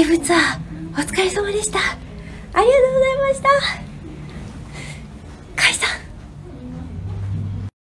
ライブツアーお疲れ様でした。ありがとう